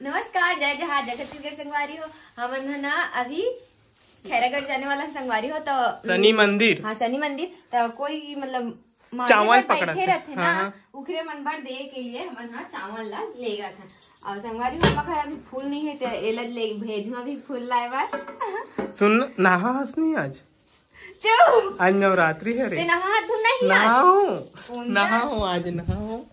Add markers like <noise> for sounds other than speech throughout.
नमस्कार जय जहाज़ जय छत्तीसगढ़ संगवारी हो। हमन है ना अभी खैरागढ़ जाने वाला संगवारी हो तो शनि मंदिर। हाँ शनि मंदिर तो कोई मतलब चावल पकड़ा। रहते ना हाँ, हाँ। उखरे मन बर दे के लिए हमन हा चावल ला ले गए था। और संगवारी हो घर अभी फूल नहीं है तो एला ले भेजुआ भी फूल लाए बार। सुन नहा नहीं आज? आज नवरात्रि है रे। नहा हाथ धुलना ही आज नहाओ नहाओ आज नहाओ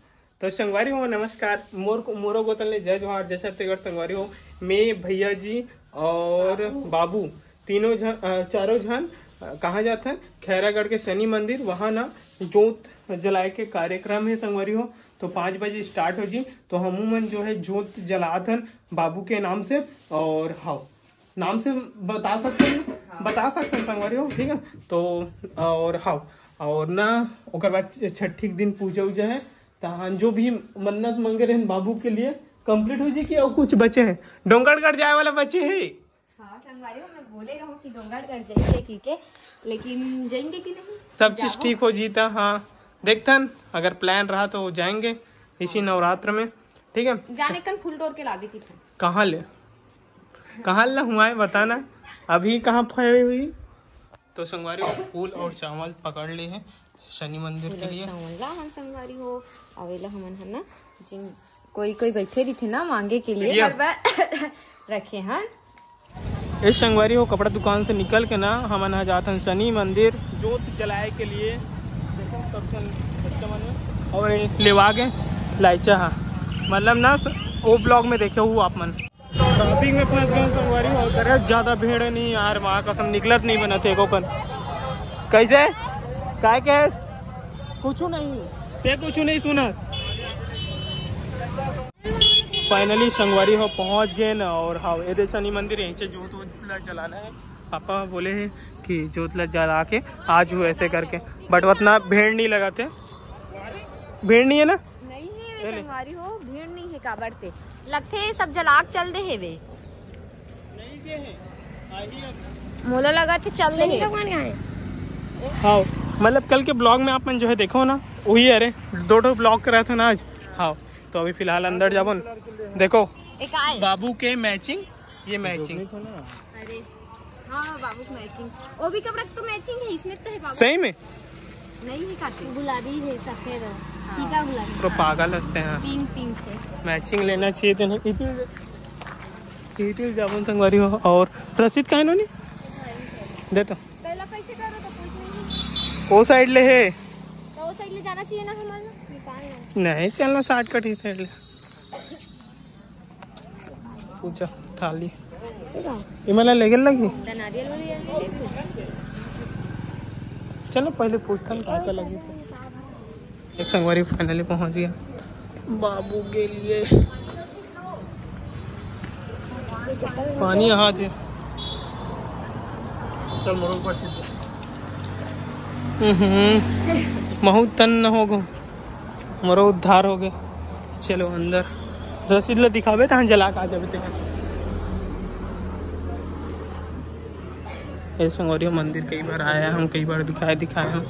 तो संगवारी हो नमस्कार। मोर को मोरो गोतल ने जय जोहार जय छत्तीसगढ़ संगवारी हो। मैं भैया जी और बाबू। तीनों जन चारों जन कहाँ जाते हैं खैरागढ़ के शनि मंदिर वहाँ ना जोत जलाए के कार्यक्रम है संगवारी हो। तो पाँच बजे स्टार्ट हो जी। तो हम मन जो है जोत जलात हन बाबू के नाम से और हाँ नाम से बता सकते हैं? बता सकते हैं संगवारी हो ठीक है? तो और हाँ और ना ओकर बाद छठी के दिन पूजा उजा है। जो भी मन्नत मांगे रहे बाबू के लिए कंप्लीट हो जी कि और कुछ बचे हैं। डोंगरगढ़ जाए वाला बचे है। हाँ मैं बोले रहूँ कि डोंगरगढ़ जाएँगे की के लेकिन जाएँगे कि नहीं? सब चीज़ ठीक हो जीता हाँ। देखतन अगर प्लान रहा तो जाएँगे इसी नवरात्र में। ठीक है? जाने कल फूल तोड़ के की था। कहाँ ले? कहाँ ला हुआ है बताना। अभी कहाँ फड़ी हुई? तो संगवारी फूल और चावल पकड़ लिए हैं। शनि मंदिर के लिए। हम संगवारी हो अवेला हमन है ना? जिन कोई कोई बैठे रही थे ना मांगे के लिए <coughs> रखे हैं इस संगवारी हो कपड़ा दुकान से निकल के ना हम ना जाते हैं शनि मंदिर। जोत जलाए के लिए देखो सब बच्चा मन और लेवा के लाइचा हाँ। मतलब ना वो ब्लॉग में देखे हुआ आप मन। ट्रैफ़िक में फंस गए संगवारी हो करे ज़्यादा भीड़ नहीं यार वहाँ कसम निकलत नहीं बना थे कन कैसे? काय के कुछ नहीं. ते कुछ नहीं सुना फाइनली संगवारी हो पहुँच गए न और हाँ ये शनि मंदिर यहीं से जोत वोत जलाना है। पापा बोले हैं कि जोतला जला के आज हो ऐसे करके बट उतना भीड़ नहीं लगाते। भीड़ नहीं है ना? नहीं है। संगवारी हो भीड़ नहीं है काबर ते लगते सब जलाक चल दे है वे। मोला लगा थे चल रहे हाँ। मतलब कल के ब्लॉग में आप मन जो है देखो ना वही अरे दो ठो ब्लॉग करा था ना आज। हाँ तो अभी फ़िलहाल अंदर जाबो देखो बाबू के मैचिंग ये मैचिंग हाँ बाबू की मैचिंग वो भी कपड़ा तो मैचिंग है इसने तो है बाबू। सही में? नहीं है। गुलाबी है सफ़ेद फीका गुलाबी। तो पागल हँसते हैं। पिंक पिंक है। मैचिंग लेना चाहिए तो नहीं इतनी इतनी जामुन संगवारी हो और रसीद का है नी दे तो पहला कैसे करो तो कुछ नहीं वो साइड ले है। तो वो साइड ले जाना चाहिए ना हमारा नहीं चलना साठ कट ही साइड ले। पूछा थाली। ये मला लेगे लगी? चलो पहले पूछता हूँ क्या क्या लगी। एक संगवारी फाइनली पहुँच गया। बाबू के लिए। पानी दे। चल मरो ऊपर से बहुत तन हो गो मरो उद्धार हो गए। चलो अंदर। रसीद ला दिखावे तो जला का जब ते ये संगोरिया मंदिर कई बार आया हम, कई बार दिखाए दिखाए हम।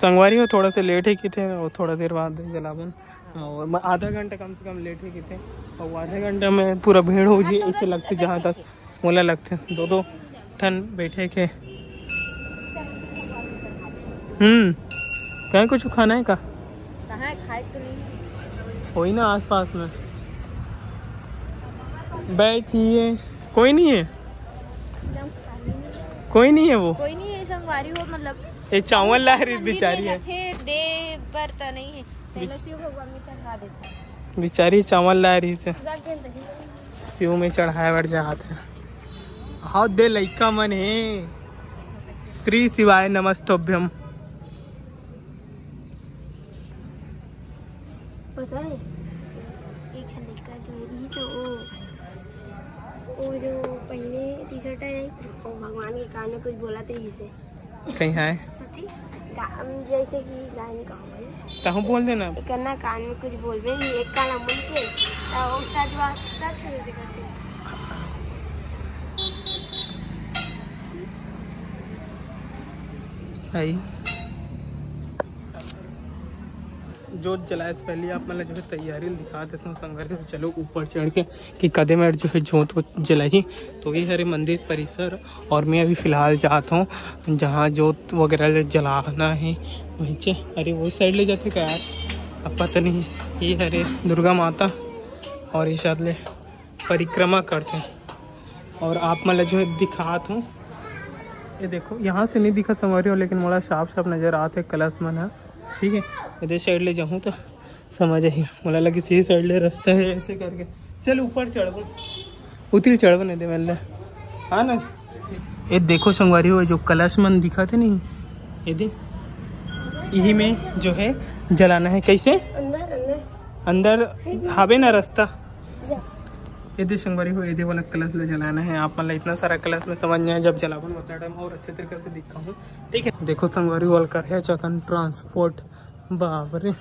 संगवारी हो थोड़ा से लेट ही की थे और थोड़ा देर बाद जलावन। और आधा घंटा कम से कम लेट ही की थे। और आधे घंटे में पूरा भीड़ हो जी इसे लगते जहाँ तक। मोला लगते। दो दो ठन बैठे के। हम्म कहीं कुछ खाना है का? कहाँ है? खाए तो नहीं है। वही ना आस पास में बैठिए कोई नहीं है। कोई नहीं है वो? कोई नहीं है संगवारी हो मतलब ये चावल ला रही बेचारी है। दे पर तो नहीं है। पहले शिव भगवान में चढ़ा देता बेचारी चावल ला रही से शिव में चढ़ाए बढ़ जाते हाँ। दे लइका मन है। श्री शिवाय नमस्तोभ्यम। पता है एक लड़का जो है तो वो वो जो पहले टी शर्ट है वो भगवान के कान में कुछ बोला था कहीं है? जैसे कि कहा बोल देना। कान में कुछ बोल रहे एक कान अमन के सच बात सच करते आई जोत जलाए से पहले, आप मतलब जो है तैयारी दिखा देता हूँ संघर्ष चलो ऊपर चढ़ के कि कदे में जो है जोत को जलाई। तो ये सारे मंदिर परिसर, और मैं अभी फ़िलहाल जाता हूँ, जहाँ जोत वगैरह जलाना है वहीं से अरे, वो साइड ले जाते क्या यार? अब पता नहीं। ये हरे दुर्गा माता और ये शायद ले परिक्रमा करते हैं। और आप मतलब जो है दिखात हूँ ये देखो यहाँ से नहीं दिखा समझ हो लेकिन मोड़ा साफ़ साफ़ नज़र आते कलश मन है। ठीक है? इधर साइड ले जाऊँ तो समझ आई। मोला लगी सी साइड ले रास्ता है ऐसे करके। चल ऊपर चढ़ उतिल चढ़ नहीं दे मैंने हाँ ना? ये देखो संगवारी हो जो कलश मन दिखा थे नहीं ये दे यही में जो है जलाना है। कैसे? अंदर अंदर। अंदर हावे ना रास्ता? यदि संगवारी हो यदि वाला कलश ले जलाना है। आप मतलब इतना सारा कलश में समझ जाए जब जलावन उतना टाइम और अच्छे तरीके से दिखा हूँ। ठीक है? देखो संगवारी वाल कर है चकन ट्रांसपोर्ट। बाबरे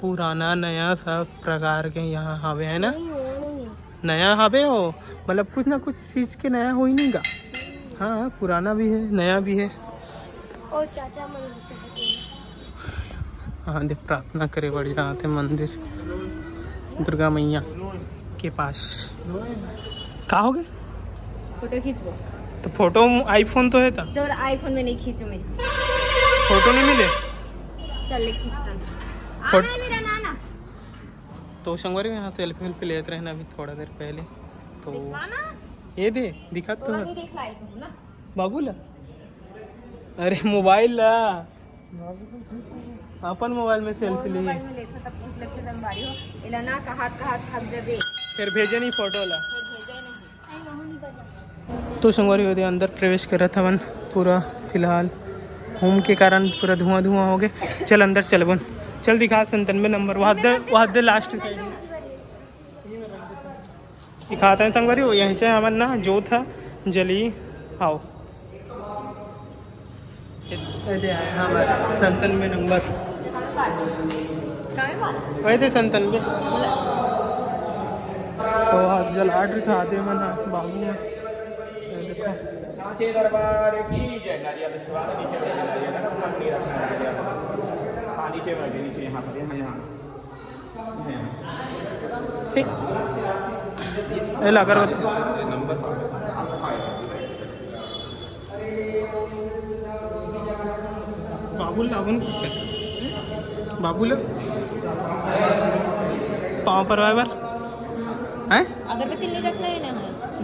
पुराना नया सब प्रकार के यहाँ हावे है ना? नहीं नहीं नया हावे हो? मतलब कुछ ना कुछ चीज़ के नया हो ही नहीं गा। हाँ पुराना भी है नया भी है। और चाचा हैं। हाँ दे प्रार्थना करे बढ़ जाते मंदिर। दुर्गा मैया। के पास। कहा हो गए? फ़ोटो खींच। तो फ़ोटो आईफोन तो है था तो आईफोन में नहीं खींचू मैं। फ़ोटो नहीं मिले? चल खींचता फोट- मेरा नाना। तो संगवारी में यहाँ सेल्फी वेल्फी लेते रहना अभी थोड़ा देर पहले। तो ये दे दिखा तो। है। नहीं देख ना। बाबू ला अरे मोबाइल ला। अपन मोबाइल में सेल्फी ली मोबाइल में लेता तब कुछ लगते संगवारी हो। इला ना का हाथ का हाथ थक जबे फिर भेजे नहीं फ़ोटो ला ही तो संगवारी होते अंदर प्रवेश करा था वन पूरा फ़िलहाल। होम के कारण पूरा धुआँ धुआँ हो गए चल अंदर चल बन। चल दिखा संतानवे नंबर वहाँ लास्ट साइड में। दिखाते हैं संगवारी हो यहीं से हमारे ना जो था जली आओ। संतानवे नंबर। वही थे संतानवे तो आप जल आठ था आधे मन बाबू में देखो। साचे दरबार की जय। नीचे नहीं रखना हाँ नीचे में नीचे यहाँ पर यहाँ यहाँ यहाँ। ये ला अगरबत्ती बाबुल लागून बाबूल? पाँव पर बार हैं अगरबत्ती नहीं रखना है ना?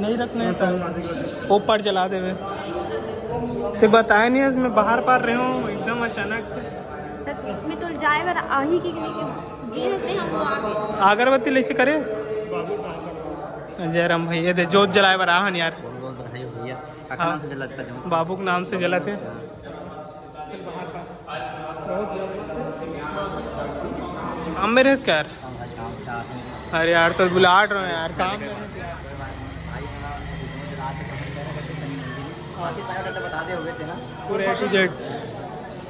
नहीं रखना है तो ऊपर जला देवे। ते बताया नहीं मैं बाहर पार रहे हूँ एकदम अचानक से। मैं तो जाए बार आही की लेके गिर से हम वो आगे। अगरबत्ती लेके करे? जय राम भाई ये जोत जलाए बार आहन यार। बहुत बधाई हो हाँ। नाम से जलाता जाऊँ बाबू के नाम से जलाते हम में रहते क्या अरे यार तो बुलाट रहे हो यार काम पूरे टू जेड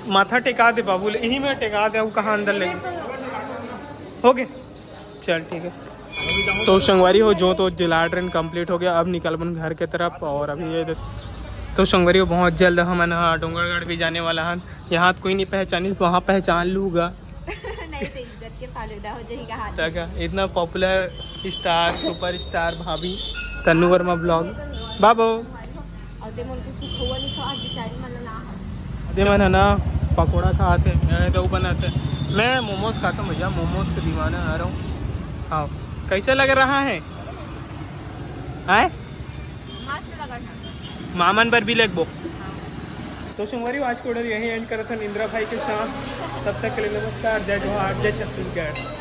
माथा टेका दे बाबू यही में टेका दे कहाँ अंदर ले हो गए चल ठीक है। तो संगवारी हो जो तो जिला ट्रेन कंप्लीट हो गया अब निकल बन घर के तरफ़ और अभी ये तो संगवारी हो बहुत जल्द हम है ना डोंगरगढ़ भी जाने वाला है। यहाँ तो कोई नहीं पहचानी वहाँ पहचान लूँगा। के फालूदा हो जाएगी हाथ क्या इतना पॉपुलर स्टार सुपर स्टार भाभी तन्नू वर्मा ब्लॉग बाबो। मन ना हो। है पकौड़ा खाते मैं तो बनाते मैं मोमोज खाता हूँ भैया मोमोज के दीवाना आ रहा हूँ। हाँ कैसे लग रहा है? आए? मस्त लगा मामन पर भी लगबो तो सोमवारी आज के ऑर्डर यही एंड करा था इंदिरा भाई के साथ। तब तक के लिए नमस्कार, जय जोहार, जय छत्तीसगढ़।